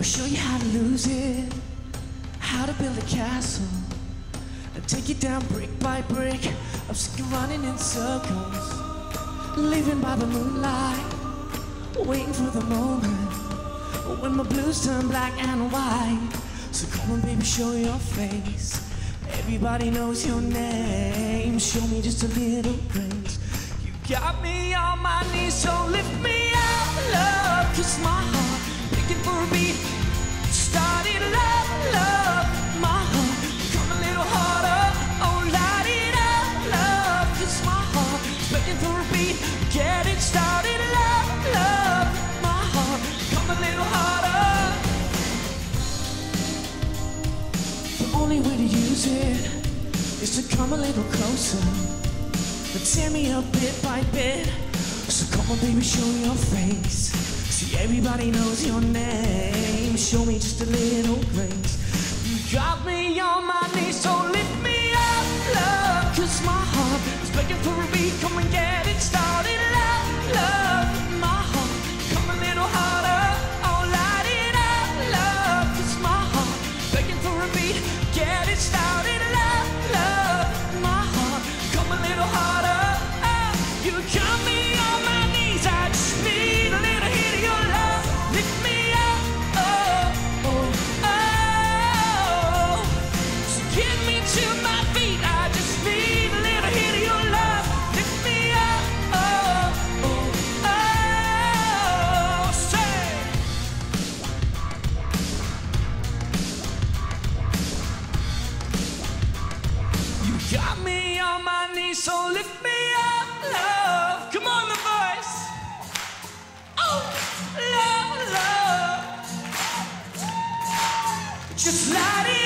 I'll show you how to lose it, how to build a castle, and take it down brick by brick. I'm sick of running in circles, living by the moonlight, waiting for the moment when my blues turn black and white. So come on, baby, show your face. Everybody knows your name. Show me just a little grace. You got me on my knees, so lift beat. Get it started, love, love, my heart. Come a little harder. The only way to use it is to come a little closer. But tear me up bit by bit. So come on, baby, show your face. See, everybody knows your name. Show me just a little grace. You got me on my knees, so on my knees, so lift me up, love. Come on, the voice. Oh, love, love. Just light it